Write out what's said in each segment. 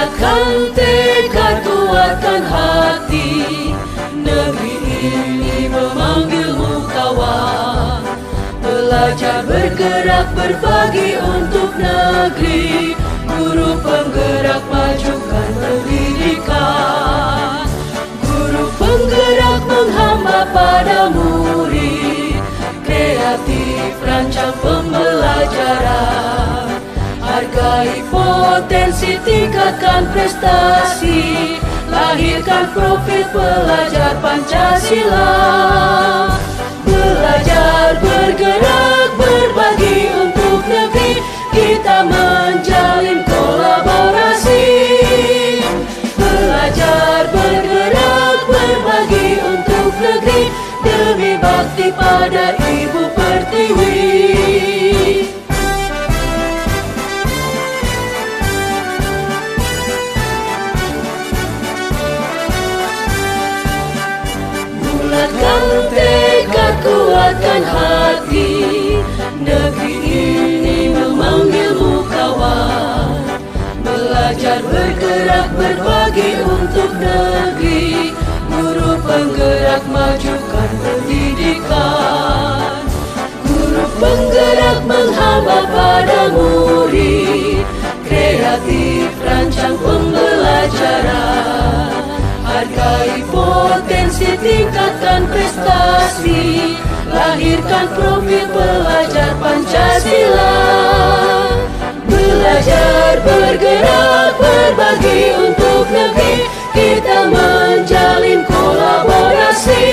Kuatkan tekad, kuatkan hati Negeri ini memanggilmu kawan. Belajar bergerak berbagi untuk negeri. Guru penggerak majukan pendidikan. Guru penggerak menghamba pada murid. Kreatif rancang pembelajaran Hargai potensi, tingkatkan prestasi Lahirkan profil pelajar Pancasila Bulatkan tekad, kuatkan hati. Negeri ini memanggilmu kawan. Belajar bergerak berbagi untuk negeri. Guru penggerak majukan pendidikan. Guru penggerak menghamba pada murid Kreatif Hargai potensi, tingkatkan prestasi. Lahirkan profil pelajar Pancasila. Belajar, bergerak, berbagi untuk negeri. Kita menjalin kolaborasi.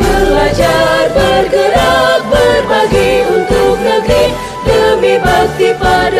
Belajar, bergerak, berbagi untuk negeri. Demi bakti pada